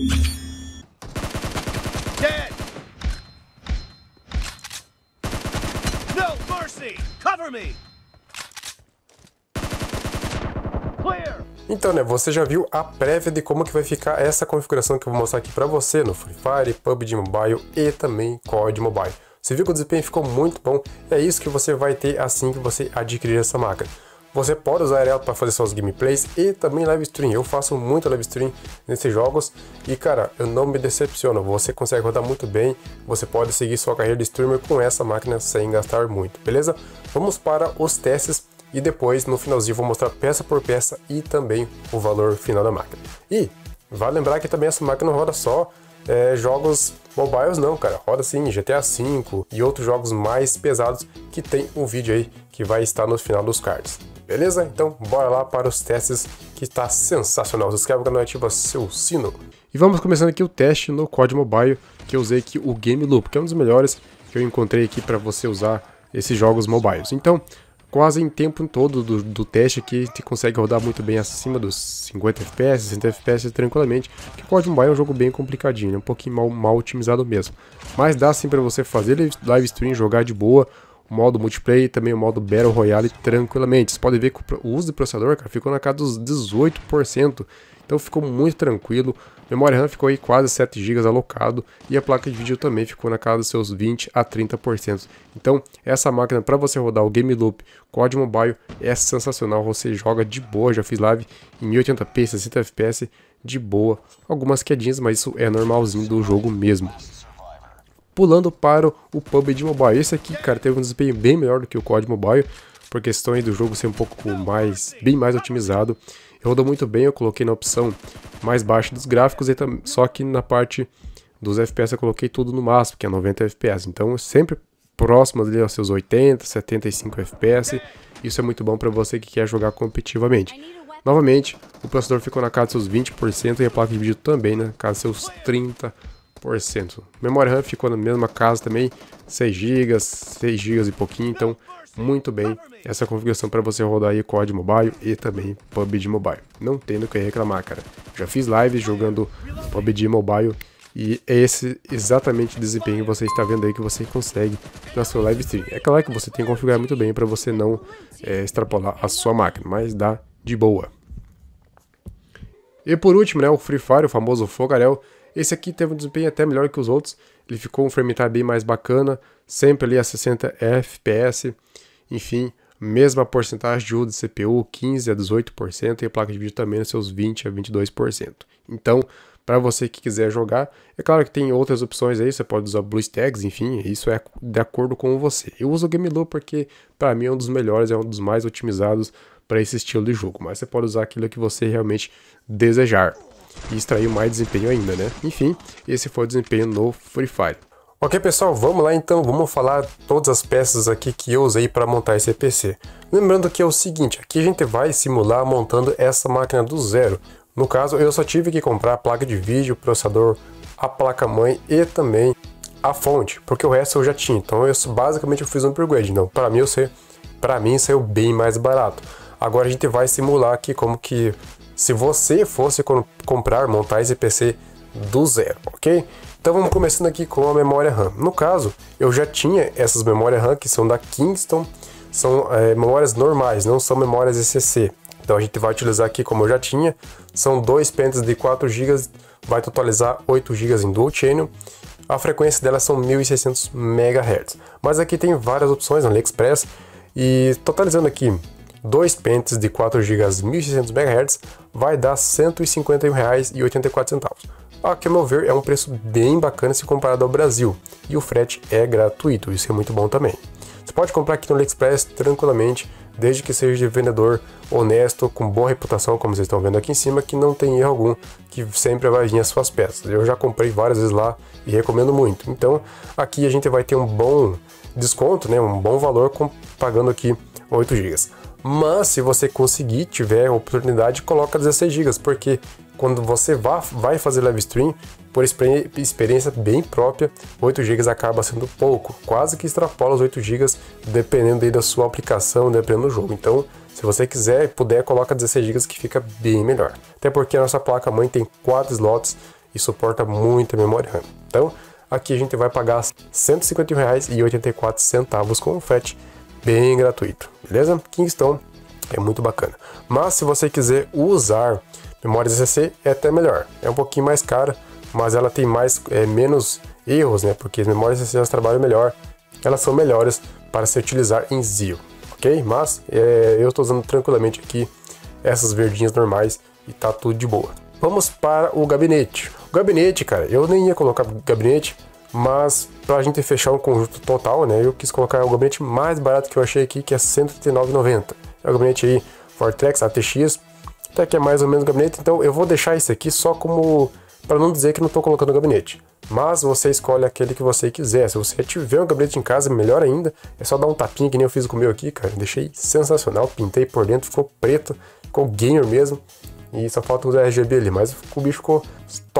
Dead! No mercy! Cover me! Clear! Então, né, você já viu a prévia de como que vai ficar essa configuração que eu vou mostrar aqui para você no Free Fire, PUBG Mobile e também COD Mobile. Você viu que o desempenho ficou muito bom é isso que você vai ter assim que você adquirir essa máquina. Você pode usar ela para fazer suas gameplays e também live stream. Eu faço muito live stream nesses jogos e cara, eu não me decepciono. Você consegue rodar muito bem. Você pode seguir sua carreira de streamer com essa máquina sem gastar muito, beleza? Vamos para os testes e depois no finalzinho vou mostrar peça por peça e também o valor final da máquina. E vale lembrar que também essa máquina roda só é, jogos mobiles não, cara, roda sim GTA V e outros jogos mais pesados que tem um vídeo aí que vai estar no final dos cards. Beleza? Então bora lá para os testes que está sensacional. Se inscreve no canal e ativa seu sino. E vamos começando aqui o teste no COD Mobile, que eu usei aqui o Game Loop, que é um dos melhores que eu encontrei aqui para você usar esses jogos mobiles. Então, quase em tempo todo do, do teste aqui, te consegue rodar muito bem acima dos 50 FPS, 60 FPS tranquilamente, que COD Mobile é um jogo bem complicadinho, né? um pouquinho mal, mal otimizado mesmo. Mas dá sim para você fazer live stream, jogar de boa, modo multiplayer e também o modo Battle Royale tranquilamente. Você pode ver que o uso do processador, cara, ficou na casa dos 18%. Então ficou muito tranquilo. Memória RAM ficou aí quase 7 GB alocado e a placa de vídeo também ficou na casa dos seus 20 a 30%. Então, essa máquina para você rodar o Game Loop COD Mobile é sensacional, você joga de boa, já fiz live em 1080p, 60 FPS de boa. Algumas quedinhas, mas isso é normalzinho do jogo mesmo pulando para o PUBG Mobile. Esse aqui, cara, teve um desempenho bem melhor do que o COD Mobile, por questões do jogo ser um pouco mais, bem mais otimizado. Rodou muito bem, eu coloquei na opção mais baixa dos gráficos, e só que na parte dos FPS eu coloquei tudo no máximo, que é 90 FPS. Então, sempre próximo ali aos seus 80, 75 FPS. Isso é muito bom para você que quer jogar competitivamente. Novamente, o processador ficou na casa dos seus 20% e a placa de vídeo também na casa dos seus 30%. Memória RAM ficou na mesma casa também, 6 GB, 6 GB e pouquinho, então muito bem essa configuração para você rodar aí COD Mobile e também PUBG Mobile. Não tendo que reclamar, cara. Já fiz lives jogando PUBG Mobile e é esse exatamente o desempenho que você está vendo aí que você consegue na sua live stream. É claro que você tem que configurar muito bem para você não é, extrapolar a sua máquina, mas dá de boa. E por último, né, o Free Fire, o famoso Fogarel, esse aqui teve um desempenho até melhor que os outros. Ele ficou um frame time bem mais bacana, sempre ali a 60 FPS. Enfim, mesma porcentagem de uso de CPU, 15 a 18%, e a placa de vídeo também nos seus 20 a 22%. Então, para você que quiser jogar, é claro que tem outras opções aí, você pode usar BlueStacks, enfim, isso é de acordo com você. Eu uso o GameLoop porque para mim é um dos melhores, é um dos mais otimizados para esse estilo de jogo, mas você pode usar aquilo que você realmente desejar e extrair mais desempenho ainda, né? Enfim, esse foi o desempenho no Free Fire. Ok pessoal, vamos lá então, vamos falar todas as peças aqui que eu usei para montar esse PC. Lembrando que é o seguinte, aqui a gente vai simular montando essa máquina do zero. No caso, eu só tive que comprar a placa de vídeo, processador, a placa-mãe e também a fonte, porque o resto eu já tinha. Então, eu basicamente eu fiz um upgrade. Então, para mim, eu sei, para mim saiu bem mais barato. Agora a gente vai simular aqui como que se você fosse comprar, montar esse PC do zero, ok? Então vamos começando aqui com a memória RAM. No caso, eu já tinha essas memórias RAM que são da Kingston, são é, memórias normais, não são memórias ECC. Então a gente vai utilizar aqui como eu já tinha, são dois pentes de 4 GB, vai totalizar 8 GB em dual channel. A frequência delas são 1600 MHz. Mas aqui tem várias opções no AliExpress e totalizando aqui dois pentes de 4 GB 1600 MHz vai dar R$ 151,84. Aqui, a meu ver, é um preço bem bacana se comparado ao Brasil, e o frete é gratuito, isso é muito bom também. Você pode comprar aqui no AliExpress tranquilamente, desde que seja de vendedor honesto, com boa reputação, como vocês estão vendo aqui em cima, que não tem erro algum, que sempre vai vir as suas peças. Eu já comprei várias vezes lá e recomendo muito. Então, aqui a gente vai ter um bom desconto, né, um bom valor pagando aqui 8 GB. Mas se você conseguir, tiver oportunidade, coloca 16 GB, porque quando você vá, vai fazer live stream, por experiência bem própria, 8 GB acaba sendo pouco, quase que extrapola os 8 GB, dependendo da sua aplicação, dependendo do jogo. Então, se você quiser e puder, coloca 16 GB que fica bem melhor. Até porque a nossa placa mãe tem 4 slots e suporta muita memória RAM. Então, aqui a gente vai pagar R$ 151,84 com um frete bem gratuito, beleza? Kingston é muito bacana. Mas se você quiser usar memória SSD, é até melhor. É um pouquinho mais cara, mas ela tem mais é, menos erros, né? Porque as memórias SSD trabalham melhor, elas são melhores para se utilizar em Zio, ok? Mas é, eu estou usando tranquilamente aqui essas verdinhas normais e tá tudo de boa. Vamos para o gabinete. O gabinete, cara, eu nem ia colocar gabinete, mas para a gente fechar um conjunto total, né? Eu quis colocar o gabinete mais barato que eu achei aqui, que é R$ 139,90. É o gabinete aí Fortrex ATX, até que é mais ou menos o gabinete, então eu vou deixar isso aqui só como para não dizer que não estou colocando o gabinete. Mas você escolhe aquele que você quiser. Se você tiver um gabinete em casa, melhor ainda. É só dar um tapinha que nem eu fiz com o meu aqui, cara. Deixei sensacional, pintei por dentro, ficou preto, ficou gamer mesmo. E só falta os RGB ali, mas o bicho ficou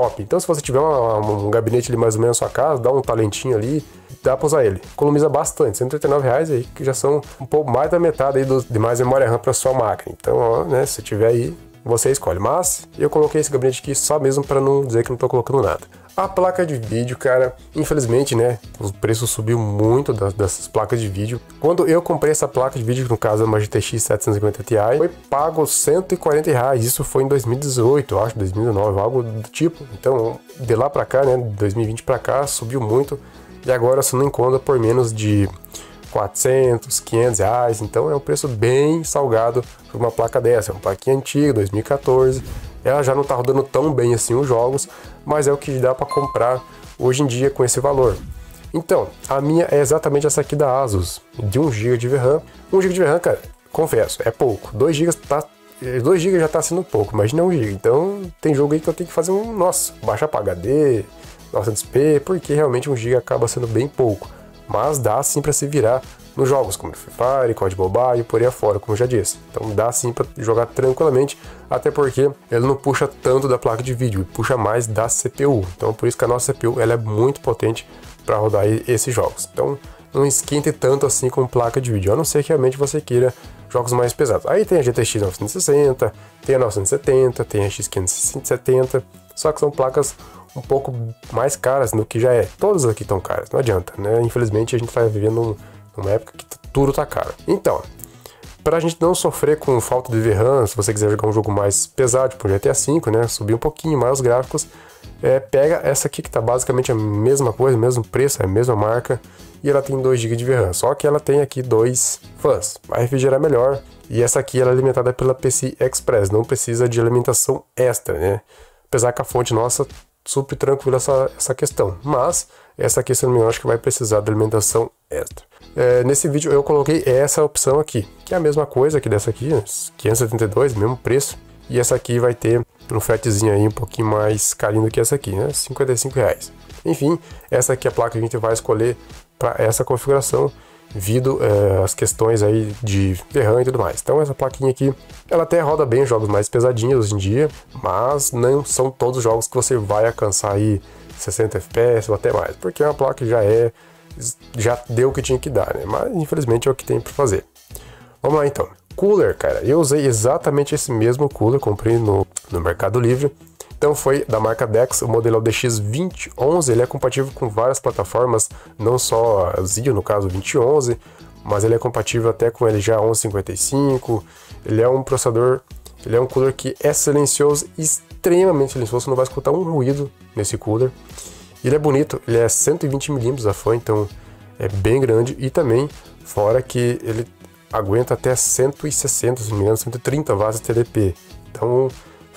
top. Então se você tiver uma, um gabinete ali mais ou menos na sua casa, dá um talentinho ali, dá pra usar ele. Economiza bastante, 139 reais aí, que já são um pouco mais da metade aí de mais memória RAM para sua máquina. Então, ó, né, se tiver aí, você escolhe. Mas eu coloquei esse gabinete aqui só mesmo para não dizer que não estou colocando nada. A placa de vídeo, cara, infelizmente, né, o preço subiu muito das, dessas placas de vídeo. Quando eu comprei essa placa de vídeo, no caso uma GTX 750 Ti, foi pago 140 reais. Isso foi em 2018, eu acho, 2019, algo do tipo. Então, de lá para cá, né, 2020 para cá, subiu muito. E agora você não encontra por menos de 400, 500 reais, então é um preço bem salgado para uma placa dessa. É uma plaquinha antiga, 2014. Ela já não está rodando tão bem assim os jogos, mas é o que dá para comprar hoje em dia com esse valor. Então, a minha é exatamente essa aqui da Asus, de 1 GB de VRAM. 1 GB de VRAM, cara, confesso, é pouco. 2 GB tá 2 GB já tá sendo pouco, imagina 1 GB. Então, tem jogo aí que eu tenho que fazer um, nossa, baixar para HD, nossa DSP, porque realmente 1 GB acaba sendo bem pouco mas dá sim para se virar nos jogos como Free Fire, COD Mobile por aí afora, como já disse. Então dá sim para jogar tranquilamente, até porque ele não puxa tanto da placa de vídeo, puxa mais da CPU. Então por isso que a nossa CPU ela é muito potente para rodar esses jogos. Então não esquente tanto assim com placa de vídeo, a não ser que realmente você queira jogos mais pesados. Aí tem a GTX 960, tem a 970, tem a X570, só que são placas um pouco mais caras do que já é. Todas aqui estão caras, não adianta, né? Infelizmente a gente está vivendo numa época que tudo tá caro. Então, para a gente não sofrer com falta de VRAM, se você quiser jogar um jogo mais pesado, tipo GTA V, né? Subir um pouquinho mais os gráficos, é, pega essa aqui que tá basicamente a mesma coisa, mesmo preço, é a mesma marca, e ela tem 2 GB de VRAM. Só que ela tem aqui dois fãs, vai refrigerar melhor. E essa aqui ela é alimentada pela PC Express, não precisa de alimentação extra, né? Apesar que a fonte nossa super tranquilo essa, essa questão. Mas essa aqui, se não me engano, acho que vai precisar de alimentação extra. É, nesse vídeo eu coloquei essa opção aqui, que é a mesma coisa que dessa aqui, 572, mesmo preço. E essa aqui vai ter um fretezinho aí um pouquinho mais carinho do que essa aqui, né? 55 reais. Enfim, essa aqui é a placa que a gente vai escolher para essa configuração devido é, as questões aí de VRAM e tudo mais. Então essa plaquinha aqui, ela até roda bem jogos mais pesadinhos hoje em dia, mas não são todos os jogos que você vai alcançar aí 60 FPS ou até mais, porque é uma placa que já é já deu o que tinha que dar, né? Mas infelizmente é o que tem para fazer. Vamos lá então. Cooler, cara, eu usei exatamente esse mesmo cooler, comprei no, no Mercado Livre então foi da marca Dex, o modelo DX2011, ele é compatível com várias plataformas, não só a Zio, no caso 2011, mas ele é compatível até com LGA 1155. Ele é um processador, ele é um cooler que é silencioso, extremamente silencioso, você não vai escutar um ruído nesse cooler. Ele é bonito, ele é 120 mm a fã, então é bem grande e também fora que ele aguenta até 160, se não me engano, 130 watts TDP. Então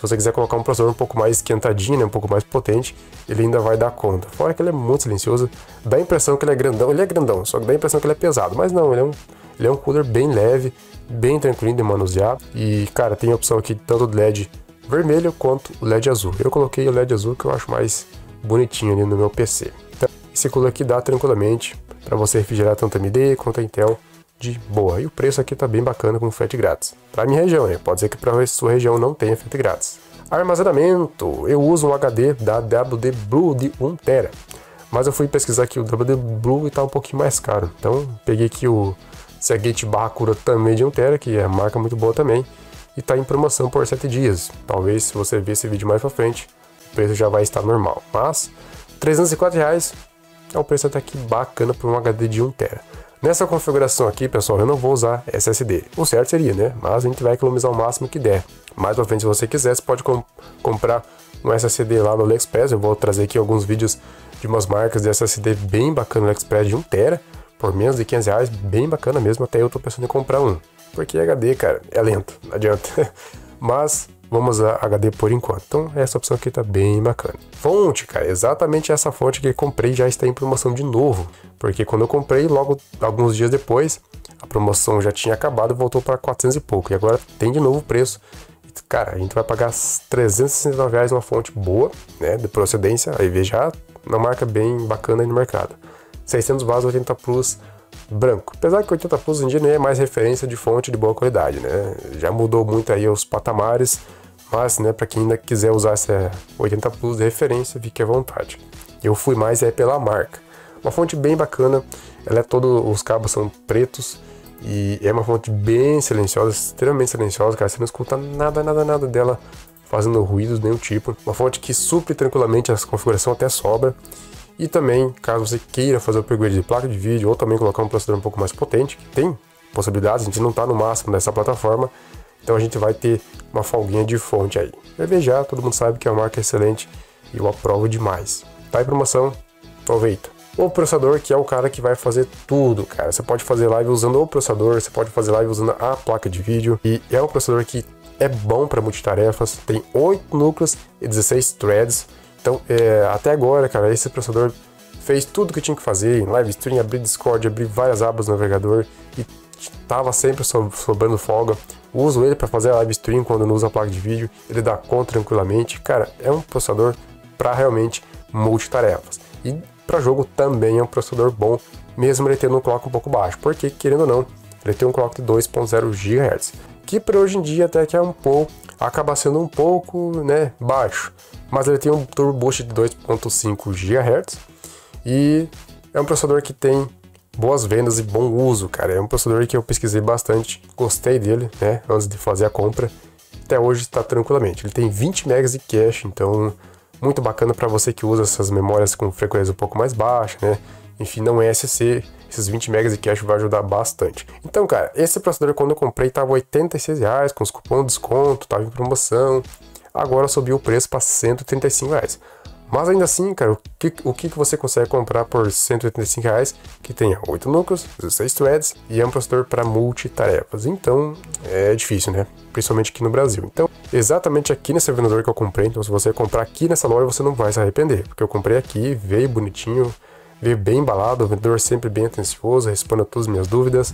se você quiser colocar um processador um pouco mais esquentadinho, né, um pouco mais potente, ele ainda vai dar conta. Fora que ele é muito silencioso, dá a impressão que ele é grandão, ele é grandão, só que dá a impressão que ele é pesado, mas não, ele é um, ele é um cooler bem leve, bem tranquilo de manusear. E, cara, tem a opção aqui tanto do LED vermelho quanto o LED azul. Eu coloquei o LED azul que eu acho mais bonitinho ali no meu PC. Então, esse cooler aqui dá tranquilamente para você refrigerar tanto AMD quanto a Intel de boa. E o preço aqui tá bem bacana com frete grátis. Para minha região, né? Pode ser que para sua região não tenha frete grátis. Armazenamento. Eu uso um HD da WD Blue de 1TB. Mas eu fui pesquisar aqui o WD Blue e tá um pouquinho mais caro. Então peguei aqui o Seagate Bakura também de 1TB, que é marca muito boa também. E tá em promoção por 7 dias. Talvez se você ver esse vídeo mais pra frente, preço já vai estar normal. Mas 304 reais é um preço até que bacana para um HD de 1TB. Nessa configuração aqui, pessoal, eu não vou usar SSD. O certo seria, né? Mas a gente vai economizar o máximo que der. Mais pra frente, se você quiser, você pode com comprar um SSD lá no AliExpress. Eu vou trazer aqui alguns vídeos de umas marcas de SSD bem bacana no AliExpress de 1TB por menos de 500 reais, bem bacana mesmo. Até eu tô pensando em comprar um. Porque HD, cara, é lento, não adianta. Mas vamos a HD por enquanto. Então essa opção aqui tá bem bacana. Fonte, cara, exatamente essa fonte que eu comprei já está em promoção de novo. Porque quando eu comprei, logo alguns dias depois, a promoção já tinha acabado e voltou para 400 e pouco. E agora tem de novo o preço. Cara, a gente vai pagar 369 reais numa fonte boa, né, de procedência. Aí veja, uma marca bem bacana aí no mercado. 600 watts 80 Plus branco. Apesar que 80 Plus hoje em dia não é mais referência de fonte de boa qualidade, né? Já mudou muito aí os patamares, mas, né, para quem ainda quiser usar essa 80 Plus de referência, fique à vontade. Eu fui mais é pela marca. Uma fonte bem bacana, ela é todo, os cabos são pretos e é uma fonte bem silenciosa, extremamente silenciosa, cara, você não escuta nada, nada, nada dela fazendo ruídos nenhum tipo. Uma fonte que supre tranquilamente essa configuração até sobra e também, caso você queira fazer o upgrade de placa de vídeo ou também colocar um processador um pouco mais potente, que tem possibilidades, a gente não está no máximo dessa plataforma, então a gente vai ter uma folguinha de fonte aí. VVJ, todo mundo sabe que é uma marca excelente e eu aprovo demais. Tá em promoção? Aproveita. O processador que é o cara que vai fazer tudo, cara. Você pode fazer live usando o processador, você pode fazer live usando a placa de vídeo e é um processador que é bom para multitarefas, tem 8 núcleos e 16 threads então, é, até agora, cara, esse processador fez tudo que tinha que fazer em live stream, abrir Discord, abrir várias abas no navegador e tava sempre sobrando folga. Uso ele para fazer live stream quando não usa a placa de vídeo, ele dá conta tranquilamente. Cara, é um processador para realmente multitarefas. E para jogo também é um processador bom, mesmo ele tendo um clock um pouco baixo, porque querendo ou não, ele tem um clock de 2.0 GHz, que para hoje em dia até que é um pouco acaba sendo um pouco, né, baixo mas ele tem um turbo boost de 2.5 GHz e é um processador que tem boas vendas e bom uso, cara. É um processador que eu pesquisei bastante, gostei dele, né, antes de fazer a compra. Até hoje está tranquilamente. Ele tem 20 MB de cache, então muito bacana para você que usa essas memórias com frequência um pouco mais baixa, né? Enfim, não é SC, esses 20 MB de cache vai ajudar bastante. Então, cara, esse processador quando eu comprei tava 86 reais, com os cupons de desconto, tava em promoção agora subiu o preço para 135 reais. Mas ainda assim, cara, o que, o que você consegue comprar por 185 reais que tenha 8 núcleos, 16 threads e é um processador para multitarefas? Então é difícil, né? Principalmente aqui no Brasil. Então, exatamente aqui nesse vendedor que eu comprei, então se você comprar aqui nessa loja, você não vai se arrepender, porque eu comprei aqui, veio bonitinho, veio bem embalado, o vendedor sempre bem atencioso, responde a todas as minhas dúvidas,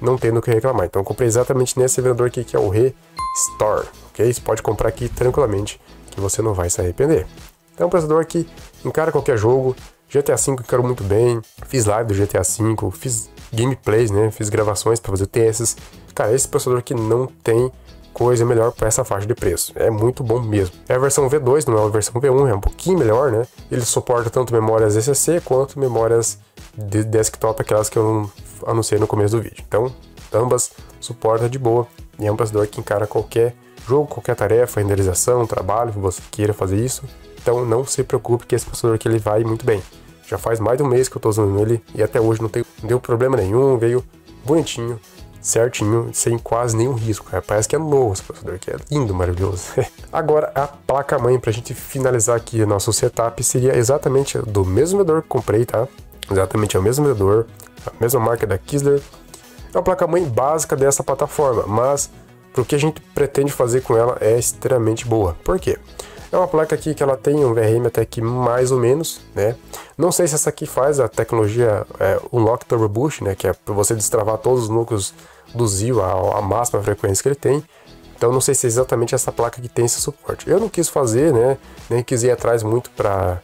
não tendo o que reclamar. Então eu comprei exatamente nesse vendedor aqui que é o Restore ok? Você pode comprar aqui tranquilamente, que você não vai se arrepender. Então, é um processador que encara qualquer jogo. GTA V encaro muito bem, fiz live do GTA V, fiz gameplays, né? Fiz gravações para fazer testes. Cara, esse processador aqui não tem coisa melhor para essa faixa de preço. É muito bom mesmo. É a versão V2, não é a versão V1, é um pouquinho melhor, né? Ele suporta tanto memórias SSC quanto memórias de desktop, aquelas que eu anunciei no começo do vídeo. Então, ambas suporta de boa e é um processador que encara qualquer jogo, qualquer tarefa, renderização, trabalho, que você queira fazer isso. Então não se preocupe que esse processador aqui ele vai muito bem. Já faz mais de um mês que eu estou usando ele e até hoje não, tem, não deu problema nenhum, veio bonitinho, certinho, sem quase nenhum risco, cara. Parece que é novo esse processador aqui, é lindo, maravilhoso. Agora, a placa-mãe, para a gente finalizar aqui o nosso setup, seria exatamente do mesmo vendedor que comprei, tá? Exatamente é o mesmo vendedor, a mesma marca da Kisler. É uma placa-mãe básica dessa plataforma, mas o que a gente pretende fazer com ela é extremamente boa. Por quê? É uma placa aqui que ela tem um VRM até que mais ou menos, né? Não sei se essa aqui faz a tecnologia é, Unlock Turbo Boost, né? Que é para você destravar todos os núcleos do Zio a, a máxima frequência que ele tem. Então não sei se é exatamente essa placa que tem esse suporte. Eu não quis fazer, né? Nem quis ir atrás muito para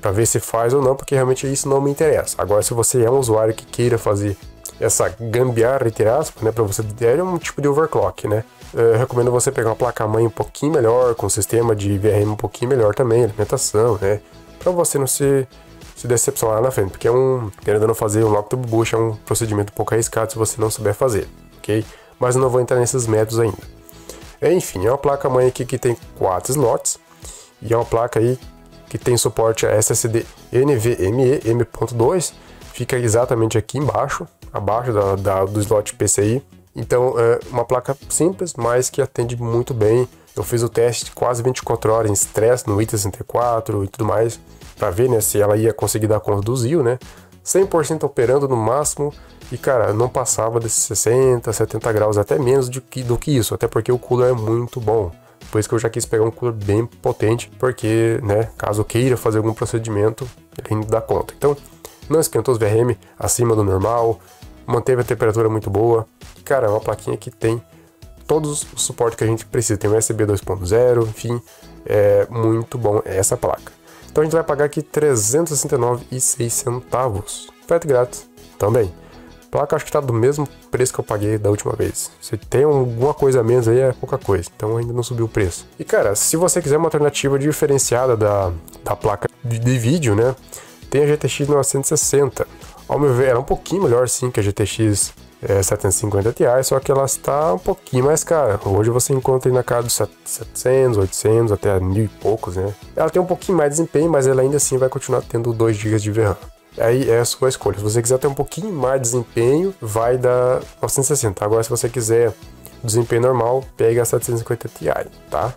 para ver se faz ou não, porque realmente isso não me interessa. Agora, se você é um usuário que queira fazer essa gambiarra, entre aspas, né, para você ter é um tipo de overclock, né? Eu recomendo você pegar uma placa-mãe um pouquinho melhor, com um sistema de VRM um pouquinho melhor também, alimentação, né? Para você não se, se decepcionar lá na frente, porque é um, querendo não fazer um lock turbo boost é um procedimento um pouco arriscado se você não souber fazer, ok? Mas eu não vou entrar nesses métodos ainda. Enfim, é uma placa-mãe aqui que tem quatro slots E é uma placa aí que tem suporte a SSD NVMe M.2, fica exatamente aqui embaixo, abaixo da, da, do slot PCI. Então é uma placa simples, mas que atende muito bem. Eu fiz o teste quase 24 horas em stress no i64 e tudo mais, para ver né, se ela ia conseguir dar conta do ZIL, né? 100% operando no máximo e cara, não passava desses 60, 70 graus, até menos do que, do que isso, até porque o cooler é muito bom. Por isso que eu já quis pegar um cooler bem potente, porque, né, caso queira fazer algum procedimento, ele dá conta. Então, não esquentou os VRM acima do normal, manteve a temperatura muito boa. Cara, é uma plaquinha que tem todos os suportes que a gente precisa. Tem USB 2.0, enfim, é muito bom essa placa. Então a gente vai pagar aqui R$ 369,06 centavos. Frete grátis também. Placa acho que está do mesmo preço que eu paguei da última vez. Se tem alguma coisa a menos aí é pouca coisa, então ainda não subiu o preço. E cara, se você quiser uma alternativa diferenciada da, da placa de, de vídeo, né? Tem a GTX 960. Ao meu ver, ela é um pouquinho melhor sim que a GTX é, 750 Ti, só que ela está um pouquinho mais cara. Hoje você encontra aí na casa dos 700, 800, até mil e poucos, né? Ela tem um pouquinho mais de desempenho, mas ela ainda assim vai continuar tendo 2 GB de VRAM. Aí é a sua escolha. Se você quiser ter um pouquinho mais de desempenho, vai dar 960. Agora, se você quiser desempenho normal, pega a 750 Ti, tá?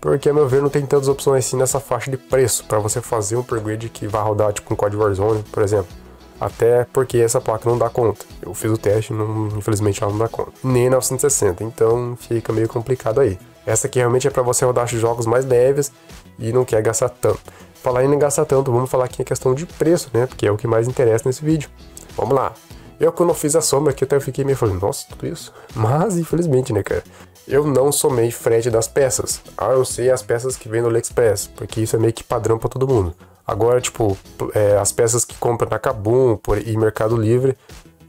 Porque, a meu ver, não tem tantas opções assim nessa faixa de preço para você fazer um upgrade que vai rodar tipo um código Warzone, por exemplo. Até porque essa placa não dá conta. Eu fiz o teste, não, infelizmente ela não dá conta. Nem 960, então fica meio complicado aí. Essa aqui realmente é para você rodar jogos mais leves e não quer gastar tanto. Falar em gastar tanto, vamos falar aqui em questão de preço, né? Porque é o que mais interessa nesse vídeo. Vamos lá. Eu, quando fiz a soma aqui, até eu fiquei meio falando, nossa, tudo isso. Mas, infelizmente, né, cara? Eu não somei frete das peças. Ah, eu sei as peças que vem no AliExpress, porque isso é meio que padrão para todo mundo. Agora, tipo, é, as peças que compra na Kabum por, e Mercado Livre,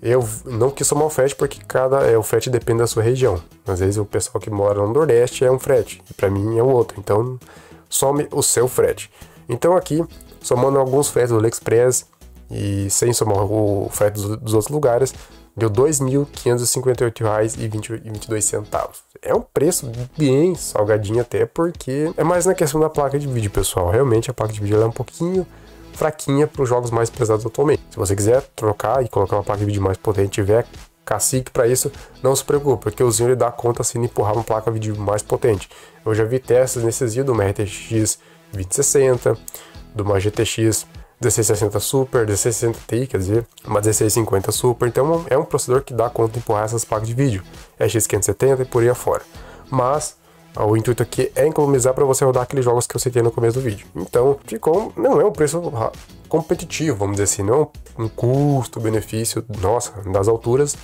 eu não quis somar o frete porque cada é, o frete depende da sua região. Às vezes o pessoal que mora no Nordeste é um frete, e para mim é o outro. Então, some o seu frete. Então aqui, somando alguns fretes do AliExpress e sem somar o frete dos, dos outros lugares, deu R$ 2.558,22. É um preço bem salgadinho até, porque é mais na questão da placa de vídeo, pessoal. Realmente a placa de vídeo é um pouquinho fraquinha para os jogos mais pesados atualmente. Se você quiser trocar e colocar uma placa de vídeo mais potente, tiver cacique para isso, não se preocupe, porque o Zinho ele dá conta assim de empurrar uma placa de vídeo mais potente. Eu já vi testes nesses dias do uma RTX 2060, de uma GTX 1660 Super, 1660 Ti, quer dizer, uma 1650 Super. Então é um processador que dá conta de empurrar essas placas de vídeo, RX570 e por aí afora. Mas o intuito aqui é economizar para você rodar aqueles jogos que eu citei no começo do vídeo. Então ficou, não é um preço competitivo, vamos dizer assim, não é um custo-benefício, nossa, das alturas,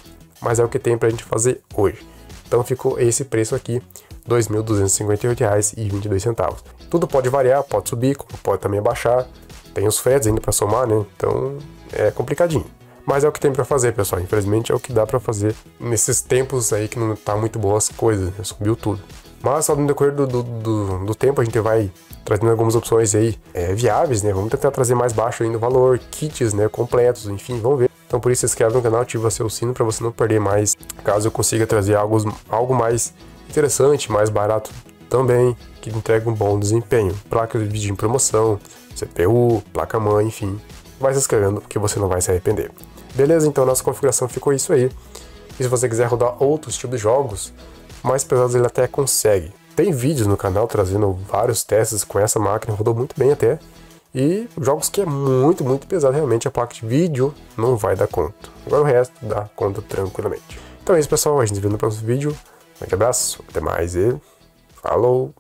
mas é o que tem para a gente fazer hoje. Então ficou esse preço aqui, R$ 2.258,22. Tudo pode variar, pode subir, pode também baixar, tem os fretes ainda para somar, né? Então é complicadinho. Mas é o que tem para fazer, pessoal. Infelizmente é o que dá para fazer nesses tempos aí que não tá muito boas as coisas, né? subiu tudo. Mas ao decorrer do, do, do, do, tempo a gente vai trazendo algumas opções aí é, viáveis, né? Vamos tentar trazer mais baixo ainda o valor, kits, né? Completos, enfim, vamos ver. Então por isso se inscreve no canal, ativa seu sino para você não perder mais, caso eu consiga trazer algo, algo mais interessante, mais barato também, que entrega um bom desempenho. Placa de vídeo em promoção, CPU, placa-mãe, enfim. Vai se inscrevendo que você não vai se arrepender. Beleza? Então nossa configuração ficou isso aí. E se você quiser rodar outros tipos de jogos, mais pesados ele até consegue. Tem vídeos no canal trazendo vários testes com essa máquina, rodou muito bem até. E jogos que é muito, muito pesado, realmente a placa de vídeo não vai dar conta. Agora o resto dá conta tranquilamente. Então é isso pessoal, a gente se vê no próximo vídeo. Um grande abraço, até mais e falou!